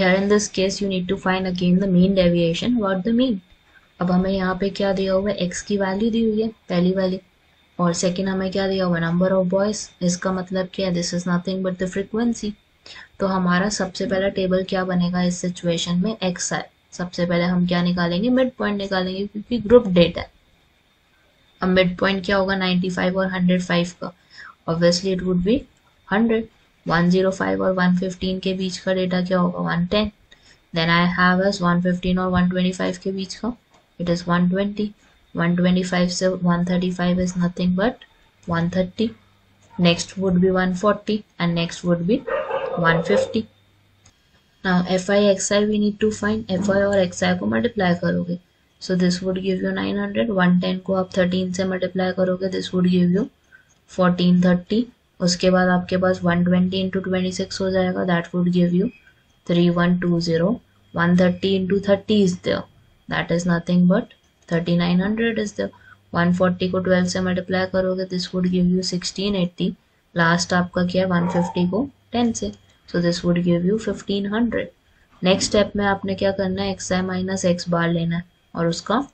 here in this case, you need to find again the mean deviation. About the mean? अब हमें यहाँ पे क्या दिया हुआ है? X की वैल्यू दी हुई है, पहली वाली। और सेकंड हमें क्या दिया हुआ है? नंबर ऑफ़ बॉयज़ इसका मतलब क्या है? This is nothing but the frequency तो हमारा सबसे पहला टेबल क्या बनेगा इस सिचुएशन में? एक्स है। सबसे पहले हम क्या निकालेंगे? मिड पॉइंट निकालेंगे, क्योंकि ग्रुप डेटा है। अब मिड पॉइंट क्या होगा? 95 और 105 का। ऑब्वियसली इट वुड बी 100 105 और 115 के बीच का डेटा क्या होगा? 110 देन आई हैव एस 115 और 125 के बीच का। इट इज़ 120 125 से 135 is nothing but 130 next would be 140 and next would be 150 now f i x i we need to find f i और एक्स आई को मल्टीप्लाई करोगे। So this would give you 900 110 को आप 13 से मल्टीप्लाई करोगे। This would give you 1430 उसके बाद आपके पास 120 ट्वेंटी 26 हो जाएगा, that would give you 3120 130 into 30 is there. That is nothing but 3900 is the 140 को 12 से मल्टीप्लाई करोगे this would give you 1680 last आपका क्या है? 150 को 10 से. So this would give you 1500 next step में आपने क्या करना है? X i minus x bar लेना है और उसका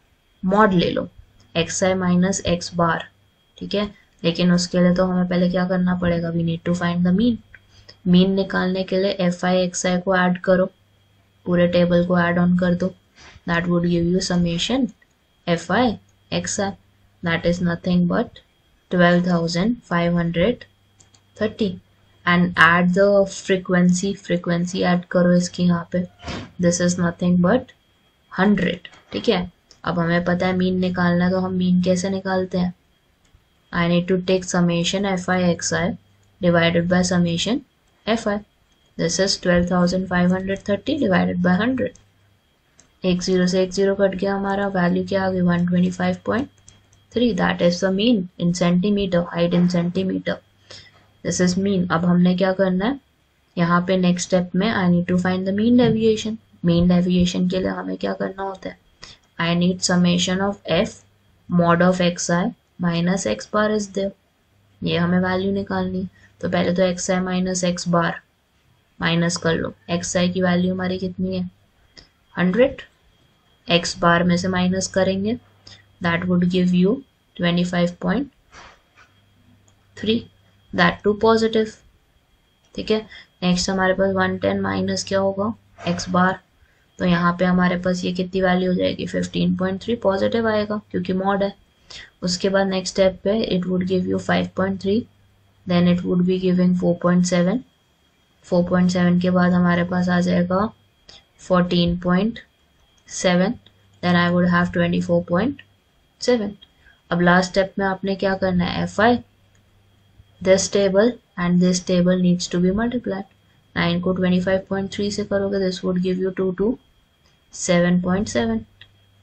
मॉड ले लो. X i minus x bar ठीक है? लेकिन उसके लिए तो हमें पहले क्या करना पड़ेगा? We need to find the mean mean निकालने के लिए एफ़ आई एक्स आई को ऐड करो। पूरे टेबल को ऐड ऑन कर दो। That would give you summation fi xi that is nothing but 12530 and add the frequency frequency add करो इसकी यहाँ पे। This is nothing but hundred ठीक है? अब हमें पता है मीन निकालना तो हम मीन कैसे निकालते हैं? I need to take summation fi xi divided by summation fi this is 12530 divided by 100 एक से एक कट गया हमारा वैल्यू क्या आ गई? One twenty five point three that is the mean in centimetre height in centimetre this is mean अब हमने क्या करना है? यहाँ पे नेक्स्ट स्टेप में I need to find the mean deviation mean deviation के लिए हमें क्या करना होता है? I need summation of f mod of x minus x bar is देव ये हमें वैल्यू निकालनी तो पहले तो x i minus x bar minus कर लो। एक्स आई की वैल्यू हमारी कितनी है? हंड्रेड। एक्स बार में से माइनस करेंगे। That would give you twenty five point three that to positive ठीक है? नेक्स्ट हमारे पास वन टेन माइनस क्या होगा? एक्स बार तो यहाँ पे हमारे पास ये कितनी वैल्यू हो जाएगी? फिफ्टीन पॉइंट थ्री पॉजिटिव आएगा, क्योंकि मॉड है। उसके बाद नेक्स्ट स्टेप पे it would give you five point three then it would be giving four point seven four point seven के बाद हमारे पास आ जाएगा 14.7 then I would have 24.7 अब लास्ट स्टेप में आपने क्या करना है? F i this table and this table needs to be multiplied nine को 25.3 से करोगे this would give you two two 7.7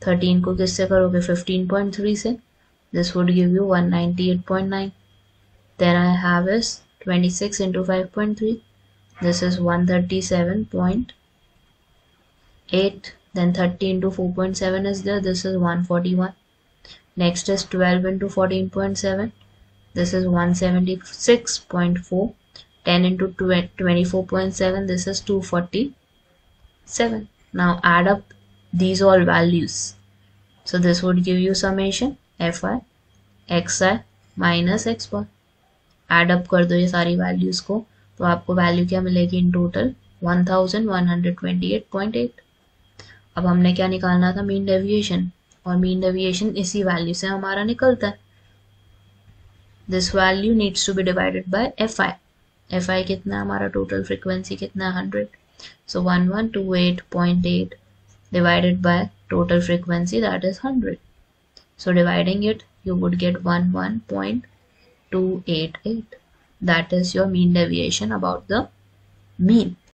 13 को किससे करोगे? 15.3 से. This would give you 198.9. Then I have is 26 into 5.3. This is 137.8. Then 30 into 4.7 is there. This is 141. Next is 12 into 14.7. This is 176.4. 10 into 24.7. This is 247. Now add up these all values. So this would give you summation fi xi minus x bar add up कर दो ये सारी values को तो आपको value क्या मिलेगी in total? 1128.8 अब हमने क्या निकालना था? मीन डेविएशन और मीन डेविएशन इसी वैल्यू से हमारा निकलता है. This value needs to be divided by f i f i कितना हमारा टोटल फ्रिक्वेंसी कितना hundred so one one two eight point eight divided by total frequency that is 100 so dividing it you would get 11.288 that is your mean deviation about the mean